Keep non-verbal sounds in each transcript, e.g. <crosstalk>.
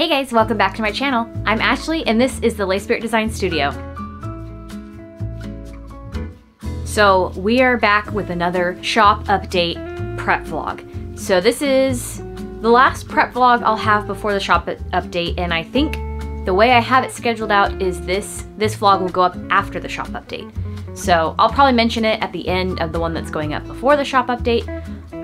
Hey guys, welcome back to my channel. I'm Ashley and this is the Le Spirit Design Studio. So we are back with another shop update prep vlog. So this is the last prep vlog I'll have before the shop update and I think the way I have it scheduled out is this, this vlog will go up after the shop update. So I'll probably mention it at the end of the one that's going up before the shop update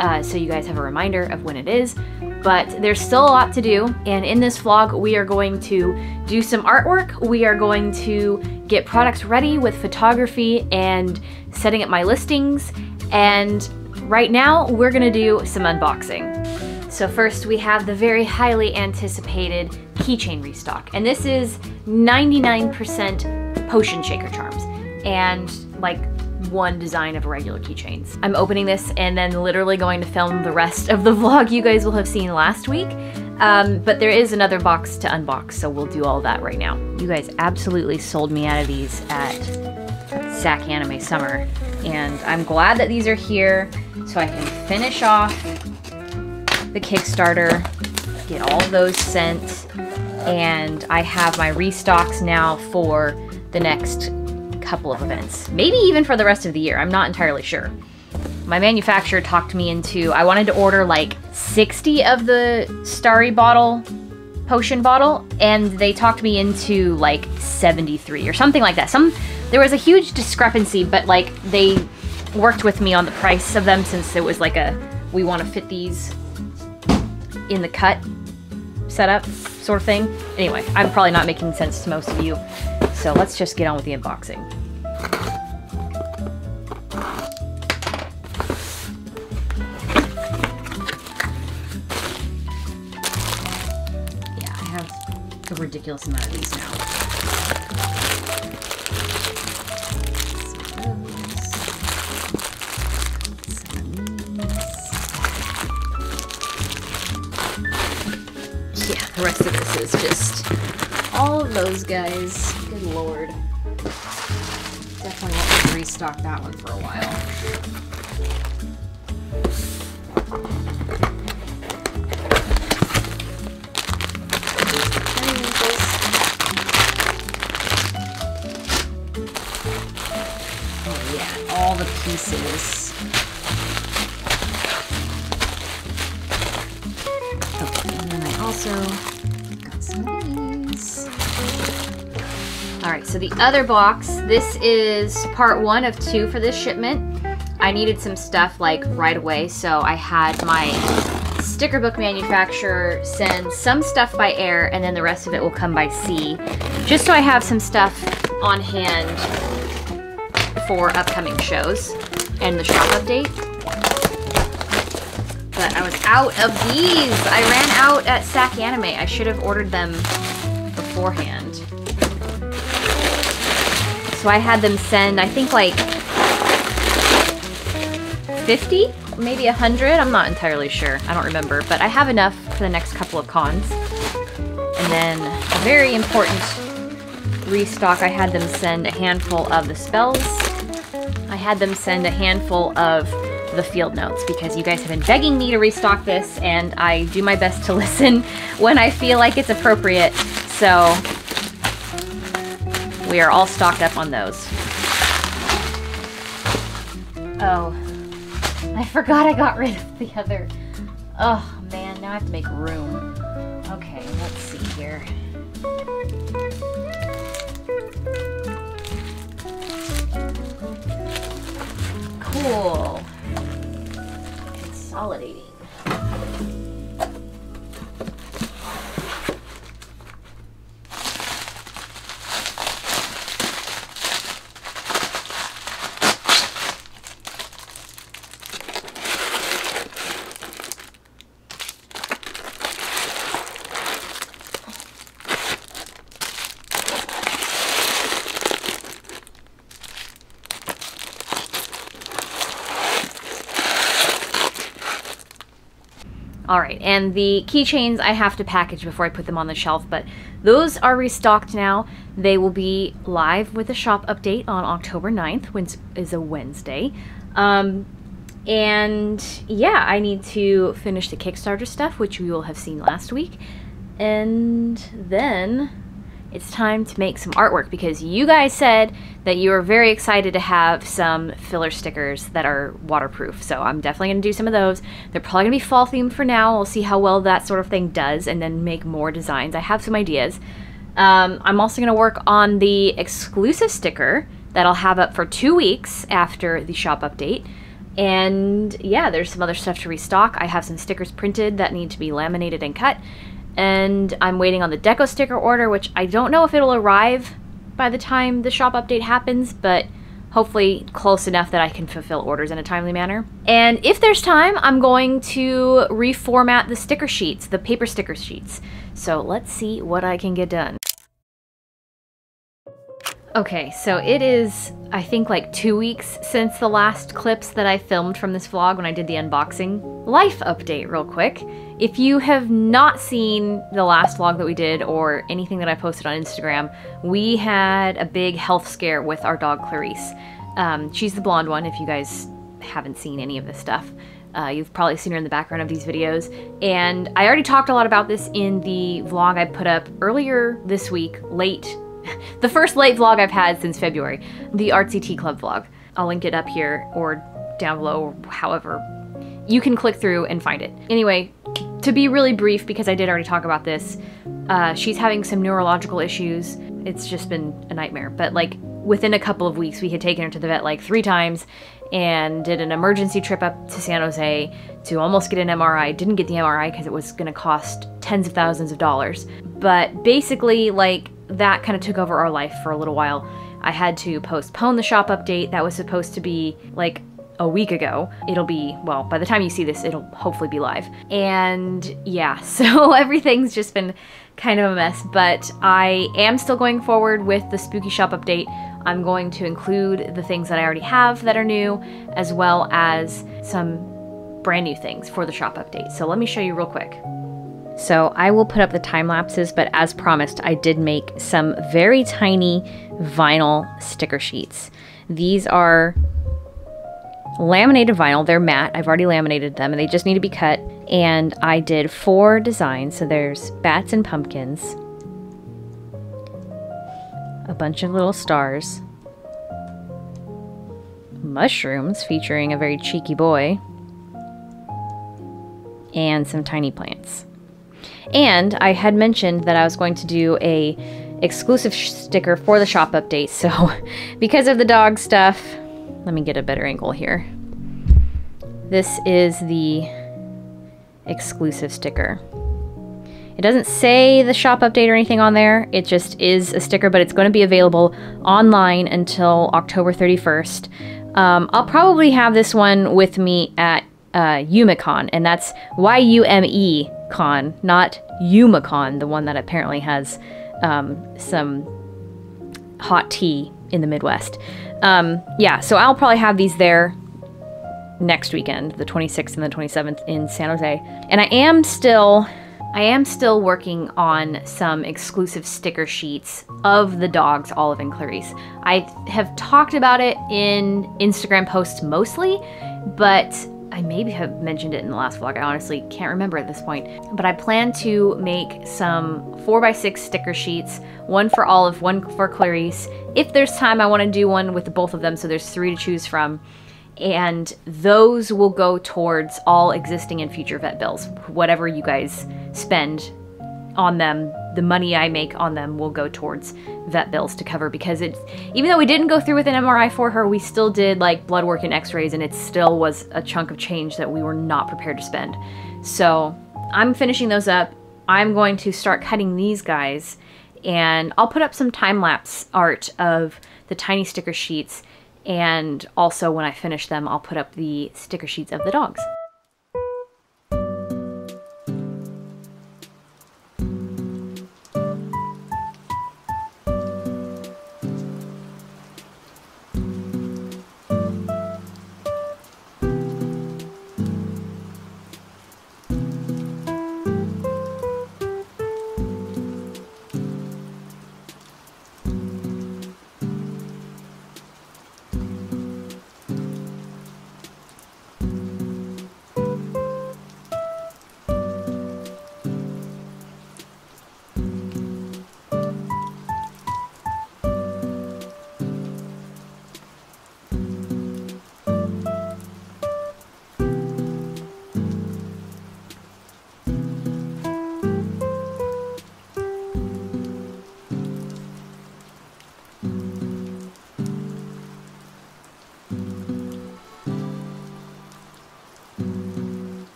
uh, so you guys have a reminder of when it is but there's still a lot to do. And in this vlog, we are going to do some artwork. We are going to get products ready with photography and setting up my listings. And right now, we're gonna do some unboxing. So first we have the very highly anticipated keychain restock. And this is 99% potion shaker charms. And like one design of regular keychains. I'm opening this and then literally going to film the rest of the <laughs> vlog you guys will have seen last week. Um, but there is another box to unbox, so we'll do all that right now. You guys absolutely sold me out of these at SAC Anime Summer, and I'm glad that these are here so I can finish off the Kickstarter, get all those sent, and I have my restocks now for the next couple of events. Maybe even for the rest of the year. I'm not entirely sure. My manufacturer talked me into, I wanted to order like 60 of the Starry bottle, potion bottle, and they talked me into like 73 or something like that. Some, there was a huge discrepancy, but like they worked with me on the price of them since it was like a, we want to fit these in the cut setup sort of thing. Anyway, I'm probably not making sense to most of you, so let's just get on with the unboxing. Yeah, I have a ridiculous amount of these now. Yeah, the rest of this is just all of those guys. Good lord. Definitely want to restock that one for a while. Oh yeah, all the pieces. Okay, and then I also so the other box, this is part one of two for this shipment. I needed some stuff like right away, so I had my sticker book manufacturer send some stuff by air and then the rest of it will come by sea, just so I have some stuff on hand for upcoming shows and the shop update. But I was out of these. I ran out at SAC Anime. I should have ordered them beforehand. So I had them send, I think like 50, maybe 100. I'm not entirely sure. I don't remember. But I have enough for the next couple of cons. And then a very important restock, I had them send a handful of the spells I had them send a handful of the field notes because you guys have been begging me to restock this and I do my best to <laughs> listen when I feel like it's appropriate. So we are all stocked up on those. Oh, I forgot I got rid of the other. Oh man, now I have to make room. Okay, let's see here. Cool. Consolidating. All right, and the keychains I have to package before I put them on the shelf, but those are restocked now. They will be live with a shop update on October 9th, which is a Wednesday. Um, and yeah, I need to finish the Kickstarter stuff, which you will have seen last week. And then it's time to make some artwork because you guys said that you were very excited to have some filler stickers that are waterproof. So I'm definitely going to do some of those. They're probably going to be fall themed for now. We'll see how well that sort of thing does and then make more designs. I have some ideas. Um, I'm also going to work on the exclusive sticker that I'll have up for two weeks after the shop update. And yeah, there's some other stuff to restock. I have some stickers printed that need to be laminated and cut. And I'm waiting on the deco sticker order, which I don't know if it'll arrive by the time the shop update happens, but hopefully close enough that I can fulfill orders in a timely manner. And if there's time, I'm going to reformat the sticker sheets, the paper sticker sheets. So let's see what I can get done. Okay, so it is, I think, like two weeks since the last clips that I filmed from this vlog when I did the unboxing. Life update, real quick. If you have not seen the last vlog that we did or anything that I posted on Instagram, we had a big health scare with our dog Clarice. Um, she's the blonde one, if you guys haven't seen any of this stuff. Uh, you've probably seen her in the background of these videos. And I already talked a lot about this in the vlog I put up earlier this week, late <laughs> the first late vlog I've had since February, the Artsy Tea Club vlog. I'll link it up here or down below, however. You can click through and find it. Anyway, to be really brief, because I did already talk about this, uh, she's having some neurological issues. It's just been a nightmare. But like within a couple of weeks, we had taken her to the vet like three times and did an emergency trip up to San Jose to almost get an MRI. Didn't get the MRI because it was going to cost tens of thousands of dollars. But basically, like, that kind of took over our life for a little while. I had to postpone the shop update that was supposed to be like a week ago. It'll be, well, by the time you see this, it'll hopefully be live. And yeah, <laughs> so everything's just been kind of a mess, but I am still going forward with the spooky shop update. I'm going to include the things that I already have that are new, as well as some brand new things for the shop update. So let me show you real quick. So I will put up the time lapses, but as promised, I did make some very tiny vinyl sticker sheets. These are laminated vinyl. They're matte. I've already laminated them and they just need to be cut. And I did four designs. So there's bats and pumpkins, a bunch of little stars, mushrooms featuring a very cheeky boy, and some tiny plants. And I had mentioned that I was going to do a exclusive sticker for the shop update. So <laughs> because of the dog stuff, let me get a better angle here. This is the exclusive sticker. It doesn't say the shop update or anything on there. It just is a sticker, but it's going to be available online until October 31st. Um, I'll probably have this one with me at uh, YumeCon, and that's Y-U-M-E con, not YumaCon, the one that apparently has um, some hot tea in the Midwest. Um, yeah, so I'll probably have these there next weekend, the 26th and the 27th in San Jose. And I am still I am still working on some exclusive sticker sheets of the dogs, Olive and Clarice. I have talked about it in Instagram posts mostly, but I maybe have mentioned it in the last vlog. I honestly can't remember at this point. But I plan to make some 4x6 sticker sheets, one for Olive, one for Clarice. If there's time, I want to do one with both of them, so there's three to choose from. And those will go towards all existing and future vet bills. Whatever you guys spend on them, the money I make on them will go towards vet bills to cover because it's even though we didn't go through with an MRI for her, we still did like blood work and x-rays and it still was a chunk of change that we were not prepared to spend. So I'm finishing those up. I'm going to start cutting these guys and I'll put up some time-lapse art of the tiny sticker sheets and also when I finish them, I'll put up the sticker sheets of the dogs.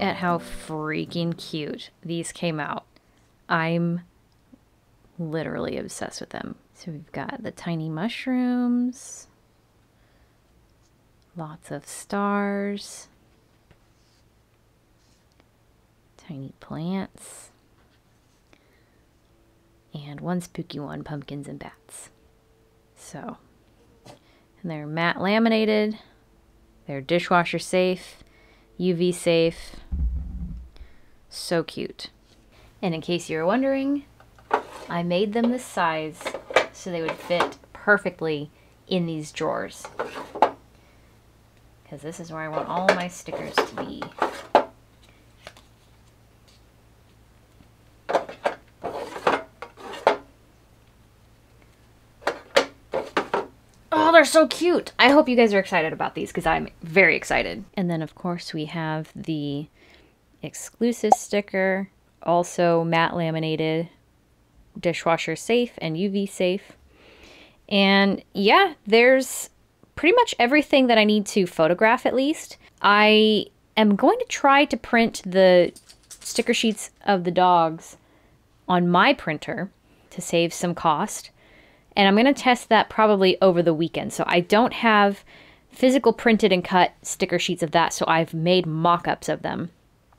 At how freaking cute these came out. I'm literally obsessed with them. So we've got the tiny mushrooms, lots of stars, tiny plants, and one spooky one, pumpkins and bats. So, and they're matte laminated, they're dishwasher safe, UV safe. So cute. And in case you're wondering, I made them this size so they would fit perfectly in these drawers. Because this is where I want all my stickers to be. Oh, they're so cute. I hope you guys are excited about these because I'm very excited. And then, of course, we have the exclusive sticker, also matte laminated, dishwasher safe and UV safe. And yeah, there's pretty much everything that I need to photograph at least. I am going to try to print the sticker sheets of the dogs on my printer to save some cost. And I'm going to test that probably over the weekend. So I don't have physical printed and cut sticker sheets of that. So I've made mock-ups of them.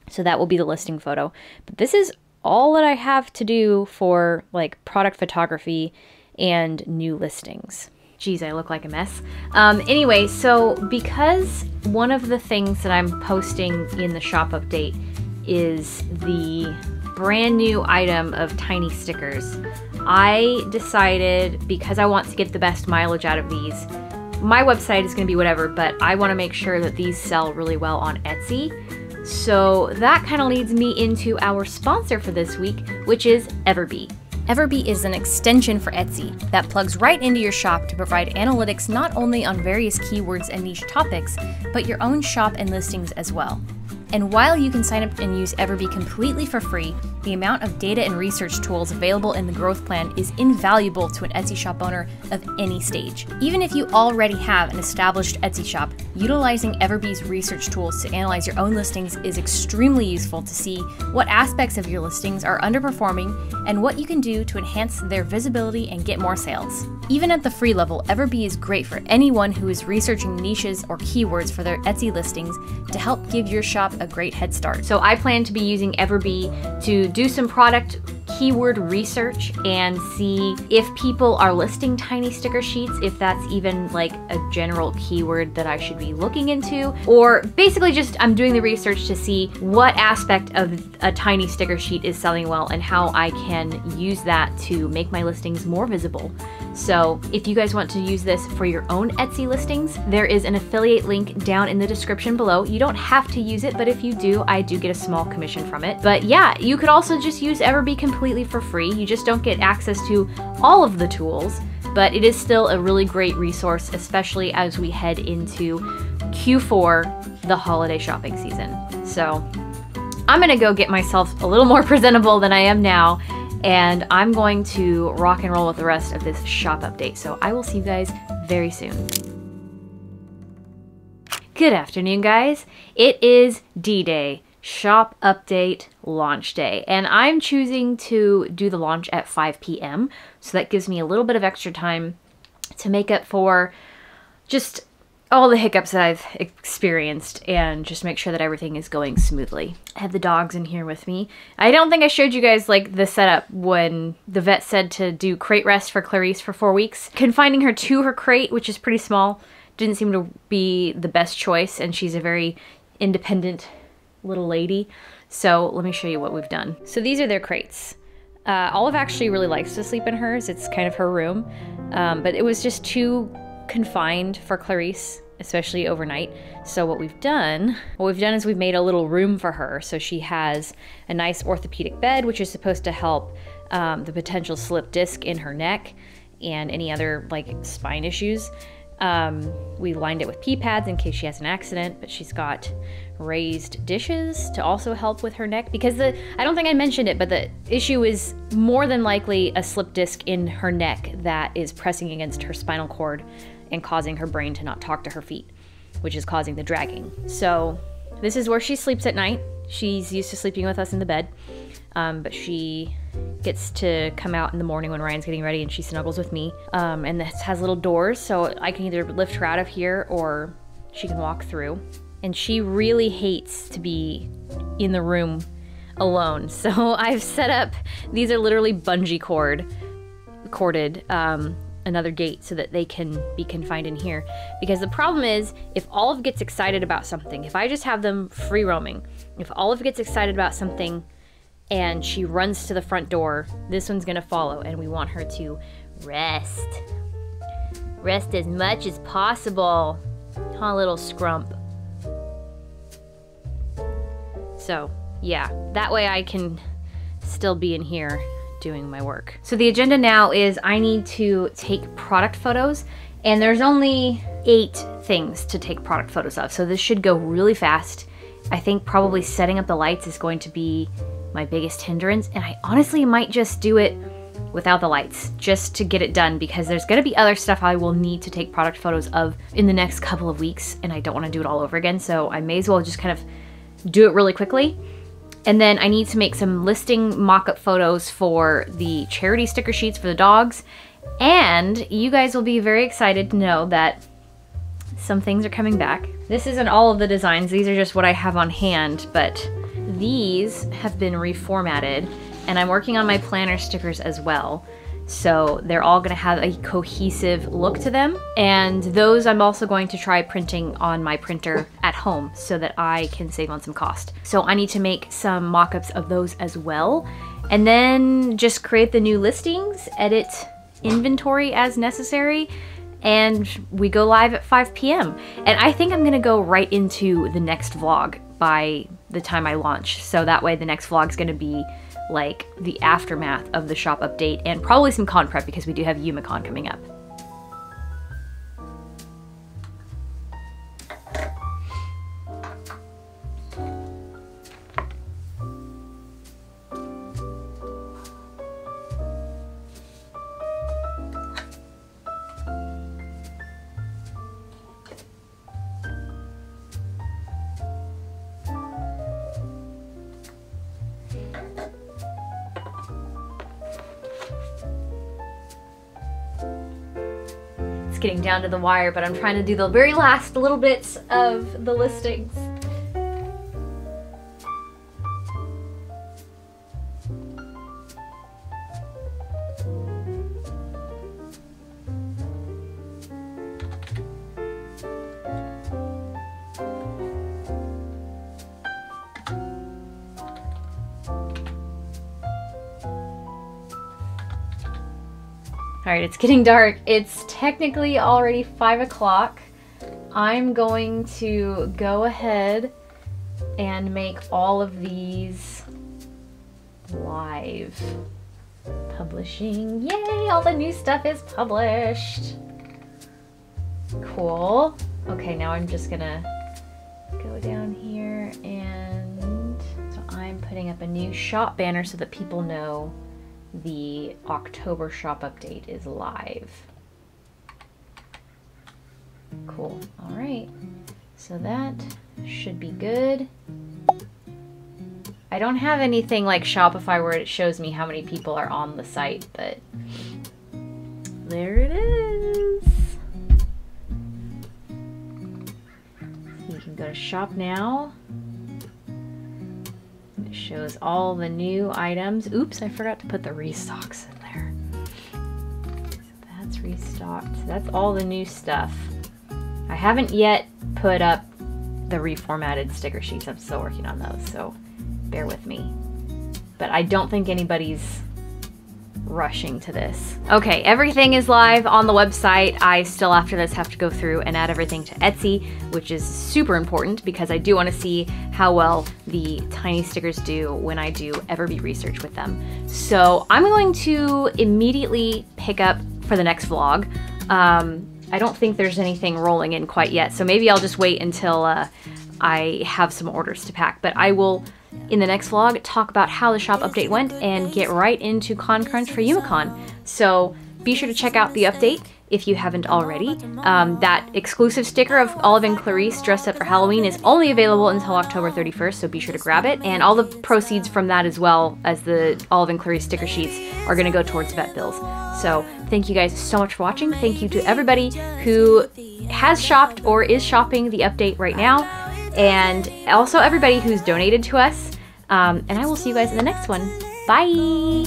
So that will be the listing photo. But this is all that I have to do for like product photography and new listings. Geez, I look like a mess. Um, anyway, so because one of the things that I'm posting in the shop update is the brand new item of tiny stickers, I decided because I want to get the best mileage out of these, my website is going to be whatever, but I want to make sure that these sell really well on Etsy. So that kind of leads me into our sponsor for this week, which is Everbee. Everbee is an extension for Etsy that plugs right into your shop to provide analytics not only on various keywords and niche topics, but your own shop and listings as well. And while you can sign up and use Everbee completely for free, the amount of data and research tools available in the growth plan is invaluable to an Etsy shop owner of any stage. Even if you already have an established Etsy shop, utilizing Everbee's research tools to analyze your own listings is extremely useful to see what aspects of your listings are underperforming and what you can do to enhance their visibility and get more sales. Even at the free level, Everbee is great for anyone who is researching niches or keywords for their Etsy listings to help give your shop a great head start. So I plan to be using Everbee to do some product keyword research and see if people are listing tiny sticker sheets, if that's even like a general keyword that I should be looking into, or basically just I'm doing the research to see what aspect of a tiny sticker sheet is selling well and how I can use that to make my listings more visible. So if you guys want to use this for your own Etsy listings, there is an affiliate link down in the description below. You don't have to use it, but if you do, I do get a small commission from it. But yeah, you could also just use Everbee completely for free. You just don't get access to all of the tools, but it is still a really great resource, especially as we head into Q4, the holiday shopping season. So I'm gonna go get myself a little more <laughs> presentable than I am now and I'm going to rock and roll with the rest of this shop update. So I will see you guys very soon. Good afternoon, guys. It is D-Day, shop update launch day, and I'm choosing to do the launch at 5 p.m. So that gives me a little bit of extra time to make up for just all the hiccups that I've experienced and just make sure that everything is going smoothly. I have the dogs in here with me. I don't think I showed you guys like the setup when the vet said to do crate rest for Clarice for four weeks. Confining her to her crate, which is pretty small, didn't seem to be the best choice and she's a very independent little lady. So let me show you what we've done. So these are their crates. Uh, Olive actually really likes to sleep in hers. It's kind of her room. Um, but it was just too confined for Clarice, especially overnight. So what we've done, what we've done is we've made a little room for her. So she has a nice orthopedic bed, which is supposed to help um, the potential slip disc in her neck and any other like spine issues. Um, we lined it with pee pads in case she has an accident, but she's got raised dishes to also help with her neck because the I don't think I mentioned it, but the issue is more than likely a slip disc in her neck that is pressing against her spinal cord and causing her brain to not talk to her feet, which is causing the dragging. So this is where she sleeps at night. She's used to sleeping with us in the bed, um, but she gets to come out in the morning when Ryan's getting ready and she snuggles with me. Um, and this has little doors, so I can either lift her out of here or she can walk through. And she really hates to be in the room alone. <laughs> So I've set up, these are literally bungee cord, corded, um, another gate so that they can be confined in here. Because the problem is, if Olive gets excited about something, if I just have them free roaming, if Olive gets excited about something and she runs to the front door, this one's gonna follow and we want her to rest. Rest as much as possible. Huh, little scrump. So, yeah, that way I can still be in here doing my work. So the agenda now is I need to take product photos and there's only eight things to take product photos of. So this should go really fast. I think probably setting up the lights is going to be my biggest hindrance and I honestly might just do it without the lights just to get it done because there's going to be other stuff I will need to take product photos of in the next couple of weeks and I don't want to do it all over again so I may as well just kind of do it really quickly and then I need to make some listing mock-up photos for the charity sticker sheets for the dogs. And you guys will be very excited to know that some things are coming back. This isn't all of the designs, these are just what I have on hand, but these have been reformatted and I'm working on my planner stickers as well. So they're all gonna have a cohesive look to them. And those I'm also going to try printing on my printer at home so that I can save on some cost. So I need to make some mock-ups of those as well. And then just create the new listings, edit inventory as necessary, and we go live at 5 p.m. And I think I'm gonna go right into the next vlog by the time I launch. So that way the next vlog is gonna be like the aftermath of the shop update and probably some con prep because we do have YumaCon coming up. The wire, but I'm trying to do the very last little bits of the listings. It's getting dark. It's technically already five o'clock. I'm going to go ahead and make all of these live publishing. Yay, all the new stuff is published. Cool. Okay, now I'm just gonna go down here and so I'm putting up a new shop banner so that people know the October shop update is live. Cool. All right. So that should be good. I don't have anything like Shopify where it shows me how many people are on the site, but there it is. You can go to shop now shows all the new items. Oops, I forgot to put the restocks in there. So that's restocked. That's all the new stuff. I haven't yet put up the reformatted sticker sheets. I'm still working on those, so bear with me. But I don't think anybody's rushing to this. Okay, everything is live on the website. I still, after this, have to go through and add everything to Etsy, which is super important because I do want to see how well the tiny stickers do when I do EverBee research with them. So I'm going to immediately pick up for the next vlog. Um, I don't think there's anything rolling in quite yet, so maybe I'll just wait until uh, I have some orders to pack. But I will in the next vlog talk about how the shop update went and get right into ConCrunch for YumaCon. So be sure to check out the update if you haven't already. Um, that exclusive sticker of Olive and Clarice dressed up for Halloween is only available until October 31st, so be sure to grab it. And all the proceeds from that, as well as the Olive and Clarice sticker sheets, are going to go towards vet bills. So thank you guys so much for watching. Thank you to everybody who has shopped or is shopping the update right now, and also everybody who's donated to us. Um, and I will see you guys in the next one. Bye!